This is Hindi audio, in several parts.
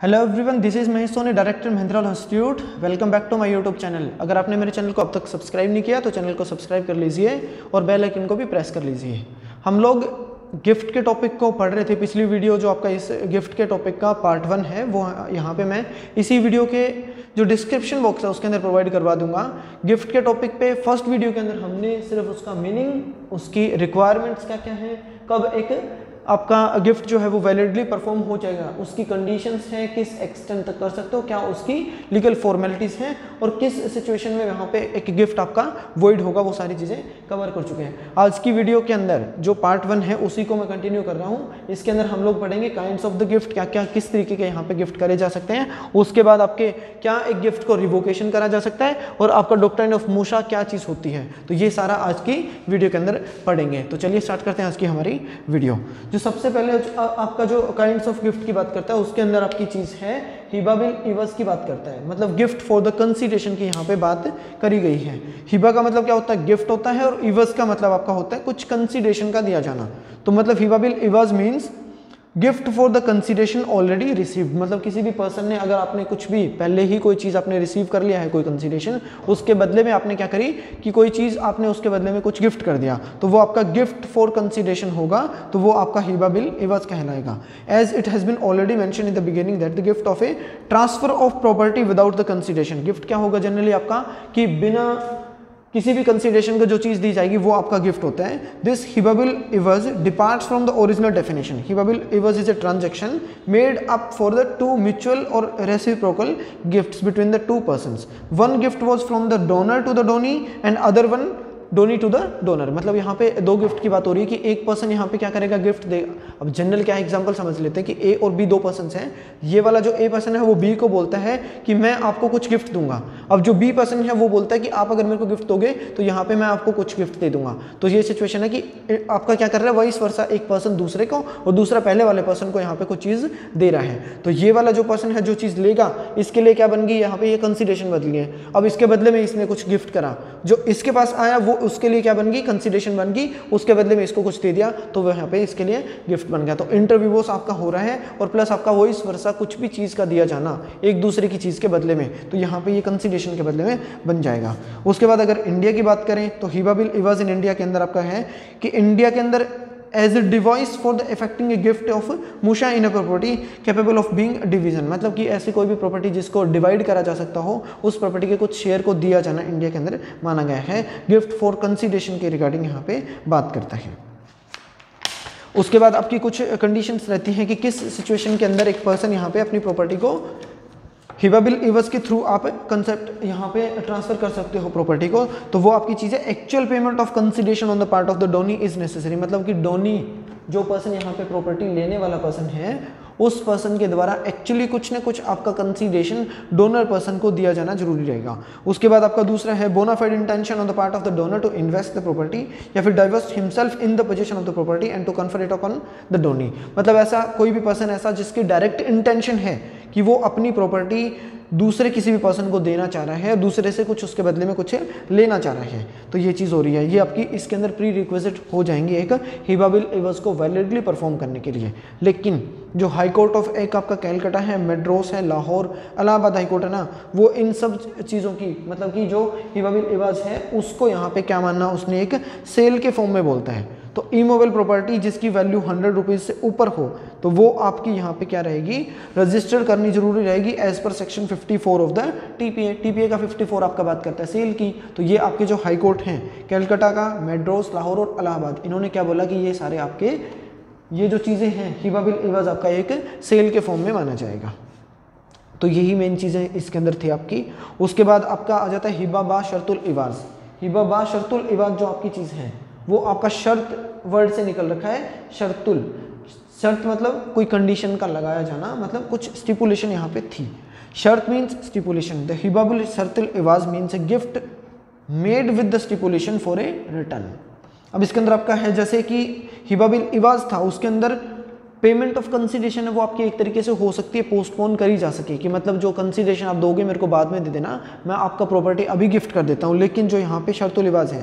Hello everyone this is Mahesh Soni director Mahindra institute welcome back to my YouTube channel अगर आपने मेरे चैनल को अब तक सब्सक्राइब नहीं किया तो चैनल को सब्सक्राइब कर लीजिए और बेल आइकन को भी प्रेस कर लीजिए। हम लोग गिफ्ट के टॉपिक को पढ़ रहे थे पिछली वीडियो जो आपका इस गिफ्ट के टॉपिक का पार्ट वन है, वो यहाँ पे मैं इसी वीडियो के जो डिस्क्रिप्शन बॉक्स है, उसके अंदर प्रोवाइड करवा दूँगा। गिफ्ट के टॉपिक पे फ़र्स्ट वीडियो के अंदर हमने सिर्फ़ उसका मीनिंग उसकी रिक्वायरमेंट्स क्या क्या है, कब एक आपका गिफ्ट जो है वो वैलिडली परफॉर्म हो जाएगा। उसकी कंडीशंस हैं, किस एक्सटेंड तक कर सकते हो, क्या उसकी लीगल फॉर्मेलिटीज़ हैं और किस सिचुएशन में यहाँ पे एक गिफ्ट आपका वॉइड होगा, वो सारी चीज़ें कवर कर चुके हैं। आज की वीडियो के अंदर जो पार्ट वन है, उसी को मैं कंटिन्यू कर रहा हूँ। इसके अंदर हम लोग पढ़ेंगे काइंड ऑफ़ द गिफ्ट क्या क्या किस तरीके के यहाँ पे गिफ्ट करे जा सकते हैं। उसके बाद आपके क्या एक गिफ्ट को रिवोकेशन करा जा सकता है और आपका डॉक्टर ऑफ़ मूशा क्या चीज़ होती है। तो ये सारा आज की वीडियो के अंदर पढ़ेंगे। तो चलिए स्टार्ट करते हैं आज की हमारी वीडियो जो सबसे पहले आपका जो काइंड ऑफ़ गिफ्ट की बात करता है, उसके अंदर आपकी चीज़ है, हिबा बिल इवस की बात करता है। मतलब गिफ्ट फॉर द कंसिडरेशन की यहाँ पे बात करी गई है। हिबा का मतलब क्या होता है? गिफ्ट होता है और इवस का मतलब आपका होता है कुछ कंसिडरेशन का दिया जाना। तो मतलब हिबा बिल इवस means gift for the consideration already receive मतलब किसी भी पर्सन ने अगर आपने कुछ भी, पहले ही कोई चीज़ आपने रिसीव कर लिया है, कोई कंसिडरेशन उसके बदले में आपने क्या करी कि कोई चीज़ आपने उसके बदले में कुछ गिफ्ट कर दिया। तो वो आपका गिफ्ट फॉर कंसिडरेशन होगा तो वो आपका हिबा बिल इवज कहलाएगा। As it has been already mention in the beginning that the gift of a transfer of property without the consideration gift क्या होगा जनरली आपका? कि बिना किसी भी कंसिडरेशन को जो चीज़ दी जाएगी, वो आपका गिफ्ट होता है। दिस हिबाबिल इवज depart from the original definition हिबाबिल इवज is a transaction made up for the two mutual और reciprocal gifts between the two person one gift was from the donor to the donee and other one donee to the donor मतलब यहाँ पे दो गिफ्ट की बात हो रही है कि एक पर्सन यहाँ पे क्या करेगा गिफ्ट देगा अब जनरल क्या एग्ज़ाम्पल समझ लेते हैं कि ए और बी दो पर्सन हैं। ये वाला जो ए पर्सन है, वो बी को बोलता है कि मैं आपको कुछ गिफ्ट दूँगा। अब जो बी पर्सन है, वो बोलता है कि आप अगर मेरे को गिफ्ट दोगे तो यहाँ पे मैं आपको कुछ गिफ्ट दे दूँगा। तो ये सिचुएशन है कि आपका क्या कर रहा है? वही वर्षा एक पर्सन दूसरे को और दूसरा पहले वाले पर्सन को यहाँ पे कुछ चीज़ दे रहा है। तो ये वाला जो पर्सन है, जो चीज़ लेगा, इसके लिए क्या बन गई? यहाँ पे ये कंसिडरेशन बदल है। अब इसके बदले में इसने कुछ गिफ्ट करा। जो इसके पास आया, वो उसके लिए क्या बन गई? कंसिडरेशन बन गई। उसके बदले में इसको कुछ दे दिया तो वह यहाँ पे इसके लिए गिफ्ट बन गया। तो इंटरव्यूस आपका हो रहा है और प्लस आपका वो इस वर्षा कुछ भी चीज़ का दिया जाना एक दूसरे की चीज़ के बदले में तो यहाँ पे ये कंसिडरेशन के बदले में बन जाएगा। उसके बाद अगर इंडिया की बात करें तो हिबा बिल इवाज इन इंडिया के अंदर आपका है कि इंडिया के अंदर as a device for the effecting a gift of मुशा in a property capable of being division मतलब कि ऐसी कोई भी प्रॉपर्टी जिसको डिवाइड करा जा सकता हो, उस प्रॉपर्टी के कुछ शेयर को दिया जाना इंडिया के अंदर माना गया है। गिफ्ट फॉर कंसिडरेशन के रिगार्डिंग यहाँ पे बात करता है। उसके बाद आपकी कुछ कंडीशंस रहती हैं कि किस सिचुएशन के अंदर एक पर्सन यहाँ पे अपनी प्रॉपर्टी को हिबाबिल इवस के थ्रू आप कंसेप्ट यहाँ पे ट्रांसफ़र कर सकते हो प्रॉपर्टी को तो वो आपकी चीज़ है actual payment of consideration on the part of the donee is necessary मतलब कि डोनी जो पर्सन यहाँ पे प्रॉपर्टी लेने वाला पर्सन है, उस पर्सन के द्वारा एक्चुअली कुछ ना कुछ आपका कंसीडेशन डोनर पर्सन को दिया जाना ज़रूरी रहेगा। उसके बाद आपका दूसरा है bonafide intention on the part of the donor to invest the property या फिर diverse himself in the possession of the property and to confer it upon the donee मतलब ऐसा कोई भी पर्सन ऐसा जिसकी डायरेक्ट इंटेंशन है कि वो अपनी प्रॉपर्टी दूसरे किसी भी पर्सन को देना चाह रहा है, दूसरे से कुछ उसके बदले में कुछ लेना चाह रहा है। तो ये चीज़ हो रही है। ये आपकी इसके अंदर प्री रिक्वेजिट हो जाएँगी एक हिबाबिल एवर्स को वैलिडली परफॉर्म करने के लिए। लेकिन जो हाई कोर्ट ऑफ़ एक आपका कैलकटा है मेड्रोस है लाहौर अलाहाबाद हाई कोर्ट है ना, वो इन सब चीज़ों की मतलब कि जो हिबाबिल एवाज है, उसको यहाँ पर क्या मानना, उसने एक सेल के फॉर्म में बोलता है। तो ईमोबाइल प्रॉपर्टी जिसकी वैल्यू हंड्रेड रुपीज़ से ऊपर हो तो वो आपकी यहाँ पे क्या रहेगी? रजिस्टर करनी ज़रूरी रहेगी as per section 54 of the TPA TPA का 54 आपका बात करता है सेल की। तो ये आपके जो हाई कोर्ट हैं कैलकाटा का मेड्रोस लाहौर और अलाहाबाद इन्होंने क्या बोला कि ये सारे आपके, ये जो चीज़ें हैं हिबा बिल इवाज आपका एक सेल के फॉर्म में माना जाएगा। तो यही मेन चीज़ें इसके अंदर थी आपकी। उसके बाद आपका आ जाता है हिबा बा शर्तुल इवाज हिबा बा शर्तुल इवाज जो आपकी चीज़ है वो आपका शर्त वर्ड से निकल रखा है, शर्तुल। शर्त मतलब कोई कंडीशन का लगाया जाना मतलब कुछ स्टिपुलेशन यहाँ पे थी। शर्त मीन्स स्टिपुलेशन द हिबाबुल शर्तुल इवाज means a gift made with the stipulation for a return अब इसके अंदर आपका है, जैसे कि हिबाबिल इवाज था, उसके अंदर पेमेंट ऑफ़ कंसिडरेशन है, वो आपकी एक तरीके से हो सकती है पोस्टपोन करी जा सके, कि मतलब जो कंसिडरेशन आप दोगे, मेरे को बाद में दे देना, मैं आपका प्रॉपर्टी अभी गिफ्ट कर देता हूँ, लेकिन जो यहाँ पे शर्तुल इवाज है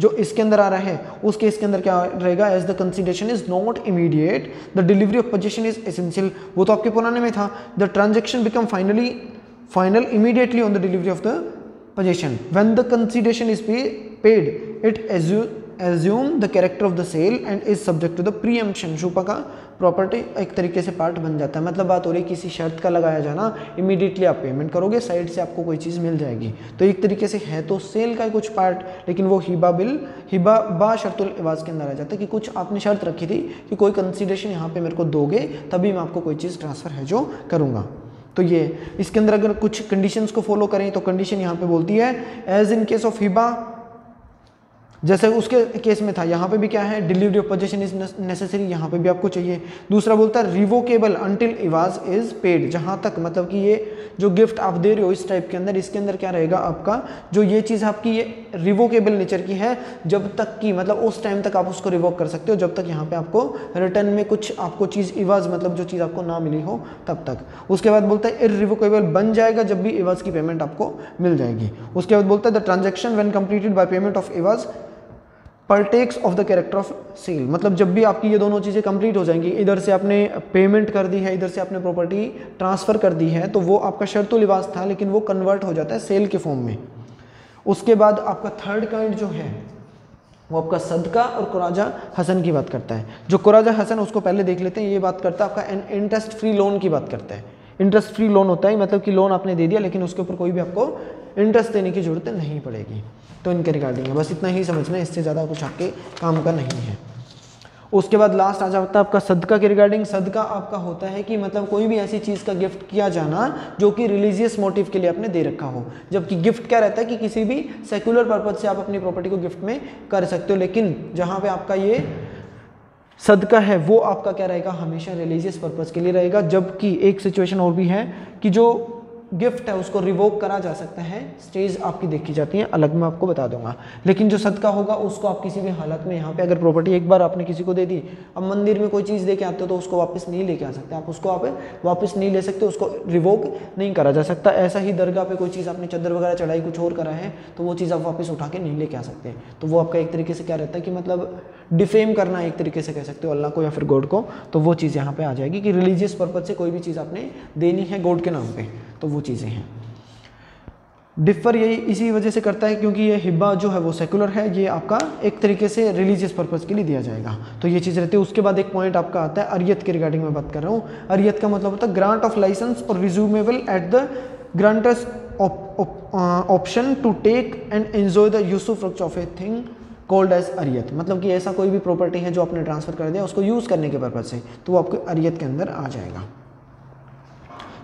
जो इसके अंदर आ रहा है उस केस के अंदर क्या रहेगा? As the consideration is not immediate the delivery of possession is essential वो तो आपके पुराने में था। The transaction become finally final immediately on the delivery of the possession when the consideration is paid it assume the character of the sale and is subject to the preemption शुपा का प्रॉपर्टी एक तरीके से पार्ट बन जाता है। मतलब बात हो रही है किसी शर्त का लगाया जाना इमीडिएटली आप पेमेंट करोगे साइड से आपको कोई चीज़ मिल जाएगी। तो एक तरीके से है तो सेल का कुछ पार्ट लेकिन वो हिबा बिल, हिबा बा शर्तुल इवाज के अंदर आ जाता है कि कुछ आपने शर्त रखी थी कि कोई कंसिडरेशन यहाँ पे मेरे को दोगे, तभी मैं आपको कोई चीज़ ट्रांसफ़र है जो करूँगा। तो ये, इसके अंदर अगर कुछ कंडीशंस को फॉलो करें तो कंडीशन यहाँ पे बोलती है एज इन केस ऑफ़ हिबा जैसे उसके केस में था, यहाँ पे भी क्या है delivery of possession is necessary यहाँ पे भी आपको चाहिए। दूसरा बोलता है रिवोकेबल अंटिल इवाज इज़ पेड जहाँ तक मतलब कि ये जो गिफ्ट आप दे रहे हो इस टाइप के अंदर, इसके अंदर क्या रहेगा आपका, जो ये चीज़ आपकी ये रिवोकेबल नेचर की है, जब तक की मतलब उस टाइम तक आप उसको रिवोक कर सकते हो, जब तक यहाँ पे आपको रिटर्न में कुछ आपको चीज़ इवाज मतलब जो चीज़ आपको ना मिली हो, तब तक। उसके बाद बोलता है इरिवोकेबल बन जाएगा जब भी इवाज की पेमेंट आपको मिल जाएगी। उसके बाद बोलता है the transaction when completed by payment of इवाज partakes of the character of sale मतलब जब भी आपकी ये दोनों चीज़ें कंप्लीट हो जाएँगी, इधर से आपने पेमेंट कर दी है, इधर से आपने प्रॉपर्टी ट्रांसफ़र कर दी है तो वो आपका शर्त लिबास था, लेकिन वो कन्वर्ट हो जाता है सेल के फॉर्म में। उसके बाद आपका थर्ड काइंड जो है, वो आपका सदका और कुराजा हसन की बात करता है। जो कुराजा हसन, उसको पहले देख लेते हैं, ये बात करता है, आपका एन इंटरेस्ट फ्री लोन की बात करता है। इंटरेस्ट फ्री लोन होता है मतलब कि लोन आपने दे दिया, लेकिन उसके ऊपर कोई भी आपको इंटरेस्ट देने की ज़रूरत नहीं पड़ेगी। तो इनके रिगार्डिंग है। बस इतना ही समझना है इससे ज़्यादा कुछ आपके काम का नहीं है। उसके बाद लास्ट आ जाता है आपका सदका के रिगार्डिंग। सदका आपका होता है कि मतलब कोई भी ऐसी चीज़ का गिफ्ट किया जाना जो कि रिलीजियस मोटिव के लिए आपने दे रखा हो। जबकि गिफ्ट क्या रहता है कि किसी भी सेकुलर पर्पज से आप अपनी प्रॉपर्टी को गिफ्ट में कर सकते हो। लेकिन जहाँ पे आपका ये सदका है, वो आपका क्या रहेगा? हमेशा रिलीजियस पर्पज के लिए रहेगा। जबकि एक सिचुएशन और भी है कि जो गिफ्ट है, उसको रिवोक करा जा सकता है। स्टेज आपकी देखी जाती है, अलग मैं आपको बता दूँगा। लेकिन जो सदका होगा, उसको आप किसी भी हालत में यहाँ पे अगर प्रॉपर्टी एक बार आपने किसी को दे दी, अब मंदिर में कोई चीज़ दे के आते हो तो उसको वापस नहीं लेके आ सकते। आप उसको आप वापस नहीं ले सकते, उसको रिवोक नहीं करा जा सकता। ऐसा ही दरगाह पे कोई चीज़ आपने चद्दर वगैरह चढ़ाई, कुछ और करा है तो वो चीज़ आप वापस उठा के नहीं लेके आ सकते। तो वो आपका एक तरीके से क्या रहता है कि मतलब डिफेम करना एक तरीके से कह सकते हो अल्लाह को या फिर गॉड को तो वो चीज़ यहाँ पे आ जाएगी कि रिलीजियस पर्पज से कोई भी चीज़ आपने देनी है गॉड के नाम पर तो वो चीज़ें हैं। डिफर यही इसी वजह से करता है क्योंकि ये हिब्बा जो है वो सेकुलर है, ये आपका एक तरीके से रिलीजियस पर्पज़ के लिए दिया जाएगा। तो ये चीज़ रहती है। उसके बाद एक पॉइंट आपका आता है अरियत के रिगार्डिंग में बात कर रहा हूँ। अरियत का मतलब होता है ग्रांट ऑफ़ लाइसेंस और resumable at the grantor's option to take and enjoy the Yusuf of a thing called as अरियत। मतलब कि ऐसा कोई भी प्रॉपर्टी है जो आपने ट्रांसफ़र कर दिया, उसको यूज़ करने के पर्पज़ से तो वो आपको अरियत के अंदर आ जाएगा।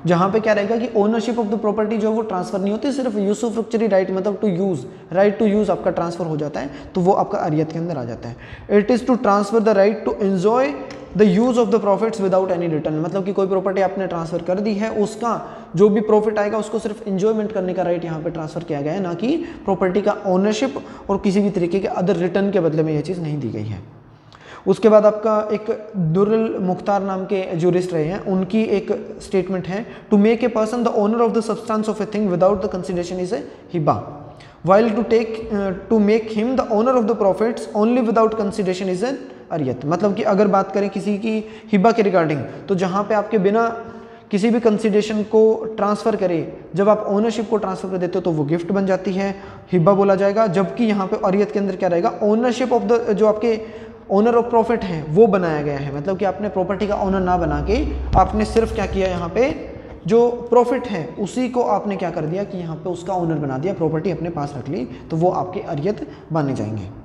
जहाँ पे क्या रहेगा कि ओनरशिप ऑफ़ द प्रॉपर्टी जो है वो ट्रांसफ़र नहीं होती, सिर्फ़ यूसुफ्रुक्चरी राइट मतलब to use right to use आपका ट्रांसफ़र हो जाता है तो वो आपका अरियत के अंदर आ जाता है। It is to transfer the right to enjoy the use of the profits without any return मतलब कि कोई प्रॉपर्टी आपने ट्रांसफ़र कर दी है, उसका जो भी प्रॉफिट आएगा, उसको सिर्फ़ इंजॉयमेंट करने का राइट यहाँ पे ट्रांसफ़र किया गया है, ना कि प्रॉपर्टी का ओनरशिप और किसी भी तरीके के अदर रिटर्न के बदले में यह चीज़ नहीं दी गई है। उसके बाद आपका एक दुरल मुख्तार नाम के जूरिस्ट रहे हैं, उनकी एक स्टेटमेंट है to make a person the owner of the substance of a thing without the consideration is a Hiba while to take to make him the owner of the profits only without consideration is an अरियत मतलब कि अगर बात करें किसी की हिबा के रिगार्डिंग तो जहाँ पे आपके बिना किसी भी कंसिडरेशन को ट्रांसफ़र करें, जब आप ओनरशिप को ट्रांसफ़र कर देते हो तो वो गिफ्ट बन जाती है हिब्बा बोला जाएगा। जबकि यहाँ पे अरियत के अंदर क्या रहेगा? ओनरशिप ऑफ़ द जो आपके ओनर ऑफ़ प्रॉफिट है, वो बनाया गया है। मतलब कि आपने प्रॉपर्टी का ओनर ना बना के आपने सिर्फ़ क्या किया यहाँ पे? जो प्रॉफिट है, उसी को आपने क्या कर दिया कि यहाँ पे उसका ओनर बना दिया प्रॉपर्टी अपने पास रख ली तो वो आपके अरियत बने जाएँगे।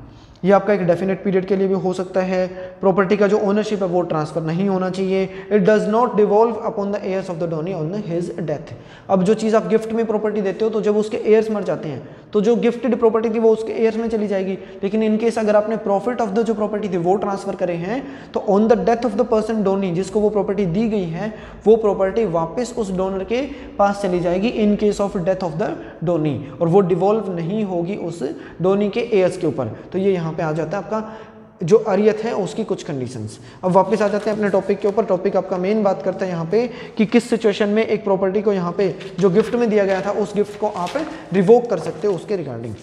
ये आपका एक डेफिनेट पीरियड के लिए भी हो सकता है। प्रॉपर्टी का जो ओनरशिप है, वो ट्रांसफ़र नहीं होना चाहिए। It does not devolve upon the heirs of the donee on his death अब जो चीज़ आप गिफ्ट में प्रॉपर्टी देते हो तो जब उसके एयर्स मर जाते हैं तो जो गिफ्टेड प्रॉपर्टी थी, वो उसके एयर्स में चली जाएगी। लेकिन इनकेस अगर आपने प्रॉफिट ऑफ़ द जो प्रॉपर्टी थी, वो ट्रांसफ़र करे हैं तो on the death of the person donee जिसको वो प्रॉपर्टी दी गई है, वो प्रॉपर्टी वापस उस डोनर के पास चली जाएगी in case of death of the donee और वो डिवॉल्व नहीं होगी उस डोनी के एयर्स के ऊपर। तो ये यहाँ पे आ जाता है आपका जो अरियत है, उसकी कुछ कंडीशंस अब वापस आ जाते हैं अपने टॉपिक के ऊपर। टॉपिक आपका मेन बात करता है यहाँ पे कि किस सिचुएशन में एक प्रॉपर्टी को यहाँ पे जो गिफ्ट में दिया गया था, उस गिफ्ट को आप रिवोक कर सकते हो उसके रिगार्डिंग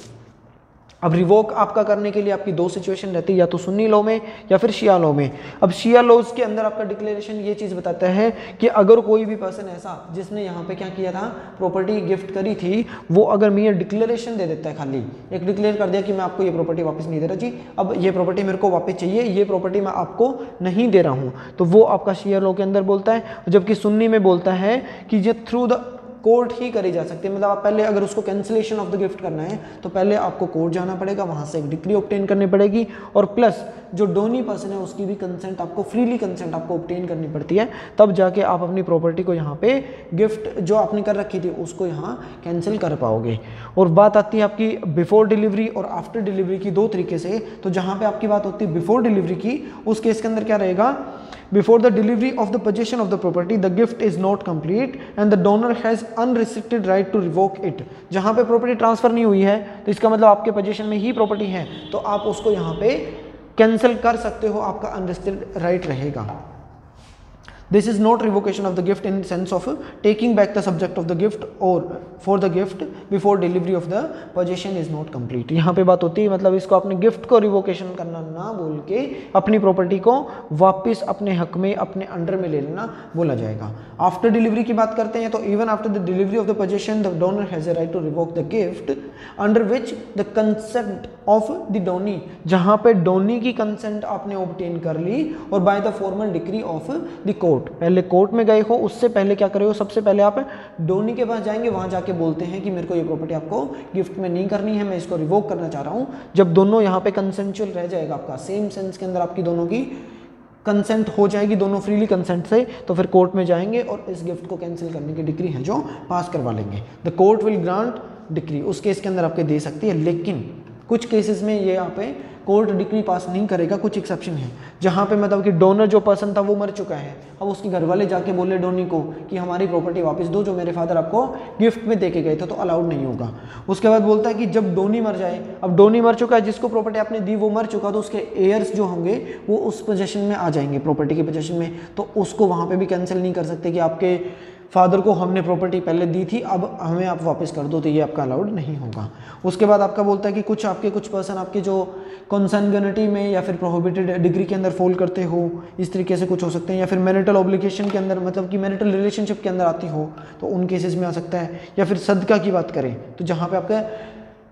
अब रिवोक आपका करने के लिए आपकी दो सिचुएशन रहती है, या तो सुन्नी लो में या फिर शिया लो में। अब शिया लॉज के अंदर आपका डिक्लेरेशन ये चीज़ बताता है कि अगर कोई भी पर्सन ऐसा जिसने यहाँ पे क्या किया था प्रॉपर्टी गिफ्ट करी थी, वो अगर मैं डिक्लेरेशन दे देता है खाली, एक डिक्लेयर कर दिया कि मैं आपको ये प्रॉपर्टी वापस नहीं दे रहा। जी, अब ये प्रॉपर्टी मेरे को वापस चाहिए, ये प्रॉपर्टी मैं आपको नहीं दे रहा हूँ। तो वो आपका शेयर लो के अंदर बोलता है, जबकि सुन्नी में बोलता है कि ये थ्रू द कोर्ट ही करी जा सकती है। मतलब आप पहले अगर उसको कैंसिलेशन ऑफ़ द गिफ्ट करना है तो पहले आपको कोर्ट जाना पड़ेगा, वहाँ से एक डिग्री ऑप्टेन करनी पड़ेगी और प्लस जो डोनी पर्सन है, उसकी भी कंसेंट आपको फ्रीली कंसेंट आपको ऑप्टेन करनी पड़ती है। तब जाके आप अपनी प्रॉपर्टी को यहाँ पे गिफ्ट जो आपने कर रखी थी, उसको यहाँ कैंसिल कर पाओगे। और बात आती है आपकी बिफोर डिलीवरी और आफ्टर डिलीवरी की दो तरीके से। तो जहाँ पे आपकी बात होती है बिफोर डिलीवरी की, उस केस के अंदर क्या रहेगा? Before the delivery of the possession of the property, the gift is not complete and the donor has unrestricted right to revoke it. जहाँ पे प्रॉपर्टी ट्रांसफ़र नहीं हुई है तो इसका मतलब आपके पोजीशन में ही प्रॉपर्टी है तो आप उसको यहाँ पे कैंसिल कर सकते हो आपका अनरिस्ट्रिक्टेड राइट रहेगा this is not revocation of the gift in sense of taking back the subject of the gift or for the gift before delivery of the possession is not complete. यहाँ पे बात होती है मतलब इसको अपने गिफ्ट को रिवोकेशन करना ना बोल के अपनी प्रॉपर्टी को वापस अपने हक में, अपने अंडर में ले लेना बोला जाएगा। आफ्टर डिलीवरी की बात करते हैं तो even after the delivery of the possession the donor has a right to revoke the gift under which the consent of the donee जहाँ पे डोनी की कंसेंट आपने ऑब्टेन कर ली और by the formal degree of the court court, पहले कोर्ट में गए हो, उससे पहले क्या करे हो? सबसे पहले आप डोनी के पास जाएँगे, वहाँ जाके बोलते हैं कि मेरे को ये प्रॉपर्टी आपको गिफ्ट में नहीं करनी है, मैं इसको रिवोक करना चाह रहा हूँ। जब दोनों यहाँ पे कंसेंचुअल रह जाएगा आपका सेम सेंस के अंदर आपकी दोनों की कंसेंट हो जाएगी, दोनों फ्रीली कंसेंट से तो फिर कोर्ट में जाएँगे और इस गिफ्ट को कैंसिल करने की डिग्री है जो पास करवा लेंगे। The court will grant degree उस केस के अंदर आपके दे सकती है, लेकिन कुछ केसेस में ये यहाँ पे कोर्ट डिग्री पास नहीं करेगा, कुछ एक्सेप्शन है। जहाँ पे मतलब कि डोनर जो पर्सन था, वो मर चुका है। अब उसके घर वाले जाके बोले डोनी को कि हमारी प्रॉपर्टी वापस दो, जो मेरे फादर आपको गिफ्ट में दे के गए थे तो अलाउड नहीं होगा। उसके बाद बोलता है कि जब डोनी मर जाए, अब डोनी मर चुका है, जिसको प्रॉपर्टी आपने दी, वो मर चुका तो उसके एयर्स जो होंगे, वो उस पोजेशन में आ जाएँगे प्रॉपर्टी के पोजेशन में। तो उसको वहाँ पर भी कैंसिल नहीं कर सकते कि आपके फादर को हमने प्रॉपर्टी पहले दी थी, अब हमें आप वापस कर दो तो ये आपका अलाउड नहीं होगा। उसके बाद आपका बोलता है कि कुछ आपके, कुछ पर्सन आपके जो कॉन्सनगनिटी में या फिर प्रोहिबिटेड डिग्री के अंदर फॉल करते हो, इस तरीके से कुछ हो सकते हैं, या फिर मैरिटल ऑब्लिकेशन के अंदर मतलब कि मैरिटल रिलेशनशिप के अंदर आती हो तो उन केसेस में आ सकता है। या फिर सदका की बात करें तो जहाँ पर आपका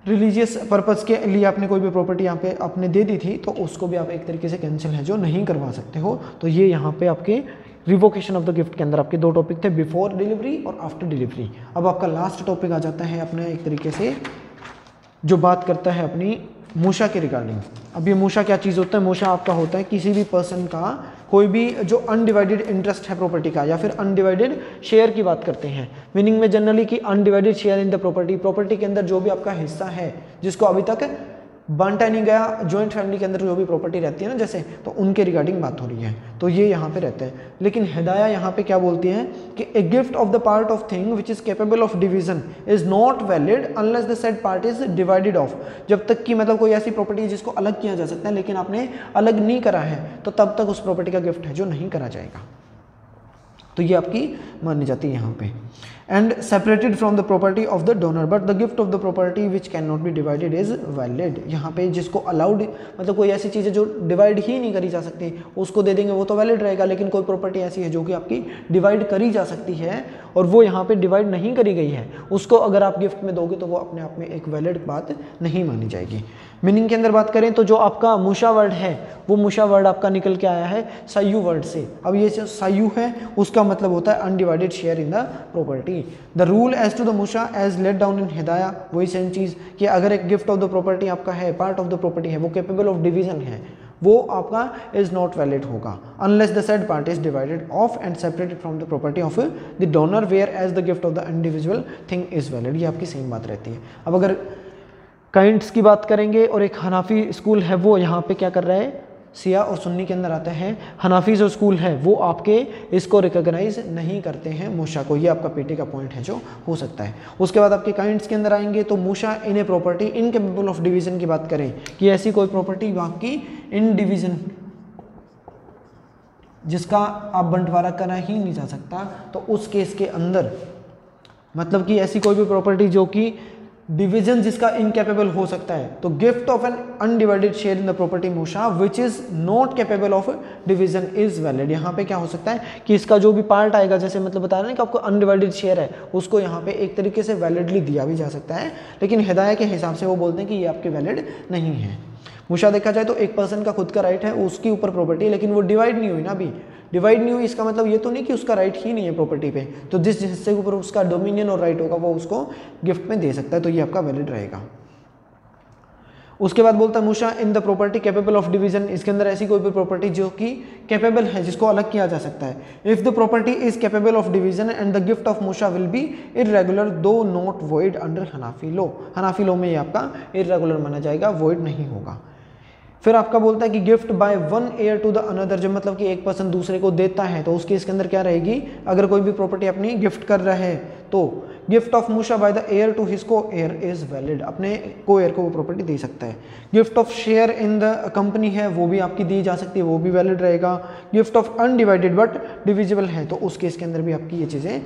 रिलीजियस पर्पज़ के लिए आपने कोई भी प्रॉपर्टी यहाँ पे आपने दे दी थी तो उसको भी आप एक तरीके से कैंसिल है, जो नहीं करवा सकते हो तो ये यहाँ पे आपके रिवोकेशन ऑफ़ द गिफ्ट के अंदर आपके दो टॉपिक थे बिफोर डिलीवरी और आफ्टर डिलीवरी अब आपका लास्ट टॉपिक आ जाता है अपने एक तरीके से, जो बात करता है अपनी मूशा के रिगार्डिंग अब ये मूशा क्या चीज़ होता है? मूशा आपका होता है किसी भी पर्सन का कोई भी जो अनडिवाइडेड इंटरेस्ट है प्रॉपर्टी का, या फिर अनडिवाइडेड शेयर की बात करते हैं। मीनिंग में जनरली कि undivided share in the property property के अंदर जो भी आपका हिस्सा है, जिसको अभी तक बांटा नहीं गया जॉइंट फैमिली के अंदर जो भी प्रॉपर्टी रहती है ना, जैसे तो उनके रिगार्डिंग बात हो रही है। तो ये यहाँ पे रहते हैं। लेकिन हिदाया यहाँ पे क्या बोलती है कि a gift of the part of thing which is capable of division is not valid unless the set part is divided off जब तक कि मतलब कोई ऐसी प्रॉपर्टी है जिसको अलग किया जा सकता है, लेकिन आपने अलग नहीं करा है तो तब तक उस प्रॉपर्टी का गिफ्ट है जो नहीं करा जाएगा। तो ये आपकी मानी जाती है यहाँ पे। Separated from the property of the donor but the gift of the property which can not be divided is valid यहाँ पे जिसको अलाउड मतलब कोई ऐसी चीज़ है जो डिवाइड ही नहीं करी जा सकती, उसको दे देंगे, वो तो वैलिड रहेगा, लेकिन कोई प्रॉपर्टी ऐसी है जो कि आपकी डिवाइड करी जा सकती है और वो यहाँ पे डिवाइड नहीं करी गई है। उसको अगर आप गिफ्ट में दोगे तो वो अपने आप में एक वैलिड बात नहीं मानी जाएगी। मीनिंग के अंदर बात करें तो जो आपका मुशा वर्ड है, वो मुशा वर्ड आपका निकल के आया है सायु वर्ड से। अब ये सायु है, उसका मतलब होता है undivided share in the property the rule as to the मुशा as laid down in Hidaya वही सेम चीज़ कि अगर एक गिफ्ट ऑफ़ द प्रॉपर्टी आपका है पार्ट ऑफ़ द प्रॉपर्टी है, वो केपेबल ऑफ़ डिवीज़न है, वो आपका इज़ नॉट वैलिड होगा unless the said part is divided off and separated from the property of the donor whereas the gift of the individual thing is valid ये आपकी सेम बात रहती है। अब अगर काइंट्स की बात करेंगे और एक हनाफी स्कूल है वो, यहाँ पे क्या कर रहा है? सिया और सुन्नी के अंदर आता है। हनाफी जो स्कूल है, वो आपके इसको रिकोगनाइज नहीं करते हैं मूशा को। ये आपका पेटे का पॉइंट है जो हो सकता है। उसके बाद आपके काइंट्स के अंदर आएँगे तो मूशा in a property incapable of division की बात करें कि ऐसी कोई प्रॉपर्टी आपकी इन डिवीज़न जिसका आप बंटवारा करना ही नहीं जा सकता तो उस केस के अंदर मतलब कि ऐसी कोई भी प्रॉपर्टी जो कि डिवीज़न जिसका इनकेपेबल हो सकता है। तो gift of an undivided share in the property Musa which is not capable of division is valid यहाँ पे क्या हो सकता है कि इसका जो भी पार्ट आएगा, जैसे मतलब बता रहे हैं कि आपको अनडिवाइडेड शेयर है, उसको यहाँ पे एक तरीके से वैलिडली दिया भी जा सकता है, लेकिन हिदाया के हिसाब से वो बोलते हैं कि ये आपके वैलिड नहीं है। मुशा देखा जाए तो एक पर्सन का खुद का राइट है, उसके ऊपर प्रॉपर्टी लेकिन वो डिवाइड नहीं हुई ना अभी। डिवाइड नहीं हुई इसका मतलब ये तो नहीं कि उसका राइट ही नहीं है प्रॉपर्टी पे। तो जिस हिस्से के ऊपर उसका डोमिनियन और राइट होगा, वो उसको गिफ्ट में दे सकता है तो ये आपका वैलिड रहेगा। उसके बाद बोलता है मूशा in the property capable of division इसके अंदर ऐसी कोई भी प्रॉपर्टी जो कि कैपेबल है, जिसको अलग किया जा सकता है। If the property is capable of division and the gift of Musa will be irregular though not void under Hanafi law. Hanafi law में ये आपका इरेगुलर माना जाएगा वॉइड नहीं होगा। फिर आपका बोलता है कि gift by one heir to the another, जब मतलब कि एक पर्सन दूसरे को देता है तो उसके इसके अंदर क्या रहेगी? अगर कोई भी प्रॉपर्टी अपनी गिफ्ट कर रहा है तो gift of Musa by the heir to his co heir is valid अपने को एयर को वो प्रॉपर्टी दे सकता है। Gift of share in the company है, वो भी आपकी दी जा सकती है, वो भी वैलिड रहेगा। Gift of undivided but divisible है तो उस केस के अंदर भी आपकी ये चीज़ें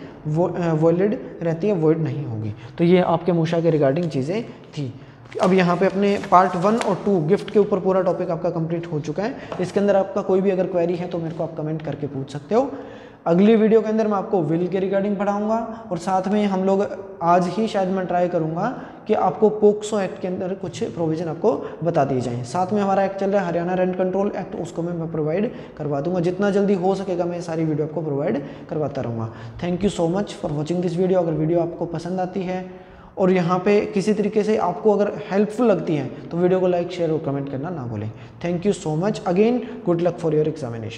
वैलिड रहती है वॉइड नहीं होगी। तो ये आपके मूशा के रिगार्डिंग चीज़ें थी। अब यहाँ पे अपने पार्ट वन और टू गिफ्ट के ऊपर पूरा टॉपिक आपका कंप्लीट हो चुका है। इसके अंदर आपका कोई भी अगर क्वेरी है तो मेरे को आप कमेंट करके पूछ सकते हो। अगली वीडियो के अंदर मैं आपको विल के रिगार्डिंग पढ़ाऊँगा और साथ में हम लोग आज ही शायद मैं ट्राई करूँगा कि आपको पोक्सो एक्ट के अंदर कुछ प्रोविज़न आपको बता दिए जाएँ। साथ में हमारा एक्ट चल रहा है हरियाणा रेंट कंट्रोल एक्ट उसको मैं, प्रोवाइड करवा दूँगा। जितना जल्दी हो सकेगा मैं सारी वीडियो आपको प्रोवाइड करवाता रहूँगा। Thank you so much for watching this video अगर वीडियो आपको पसंद आती है और यहाँ पे किसी तरीके से आपको अगर हेल्पफुल लगती है तो वीडियो को लाइक शेयर और कमेंट करना ना भूलें। Thank you so much again good luck for your examination